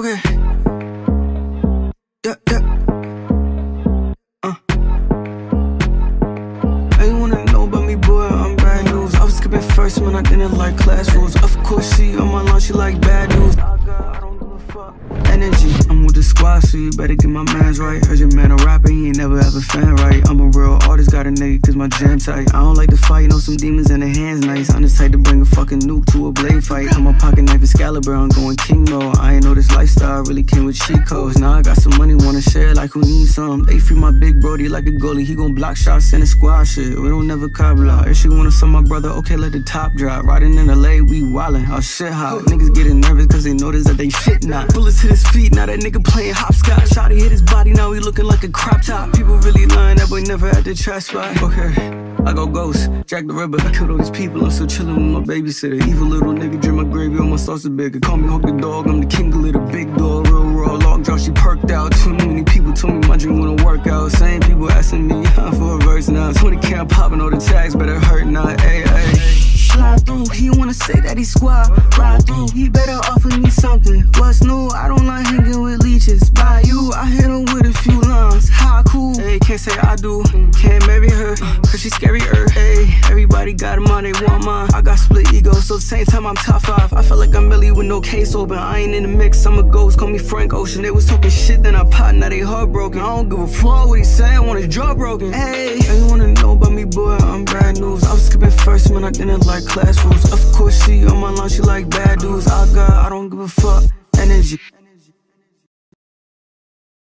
Okay. Yeah, yeah. Uh. Hey, you wanna know about me, boy? I'm bad news. I was skipping first, man. I didn't like class rules. Of course, she on my line, she like bad news. I I. Energy, squad, so you better get my mans right. Heard your man a rapper, he ain't never ever fan right. I'm a real artist, got a nigga, cause my jam tight. I don't like to fight, know some demons and the hands nice. I'm the type to bring a fucking nuke to a blade fight. I'm a pocket knife Excalibur, I'm going king mode. I ain't know this lifestyle really came with cheat codes. Now I got some money, wanna share like who needs some. They free my big brody like a goalie, he gon' block shots in the squad shit. We don't never cop out. If she wanna sell my brother, okay, let the top drop. Riding in LA, we wildin', our shit hot. Niggas getting nervous cause they notice that they shit not. Bullets hit his feet, now that nigga playing hopscotch. Shotty hit his body, now he looking like a crop top. People really lying, that boy never at the trash spot. Okay. I go ghost, Jack the Ripper. I killed all these people, I'm still chillin' with my babysitter. Evil little nigga, drink my gravy on my sauce is bigger. Call me Hawk the dog, I'm the king of little big dog. Real raw, log jaw, she perked out. Too many people told me my dream wouldn't work out. Same people asking me for a verse now. 20k, I'm popping all the tags, better hurt not. Ayy, ayy. Slide through, he wanna say that he squad. Ride through, he better offer say I do. Can't marry her, cause she's scarier. Hey, everybody got a mind, they want mine. I got split ego, so same time I'm top five. I feel like I'm Millie with no case open. I ain't in the mix, I'm a ghost. Call me Frank Ocean. They was talking shit, then I pot, now they heartbroken. I don't give a fuck what he say, I want his jaw broken. Hey, you wanna know about me, boy? I'm bad news. I was skipping first, man, I didn't like class rules. Of course, she on my line, she like bad dudes. I got, I don't give a fuck. Energy.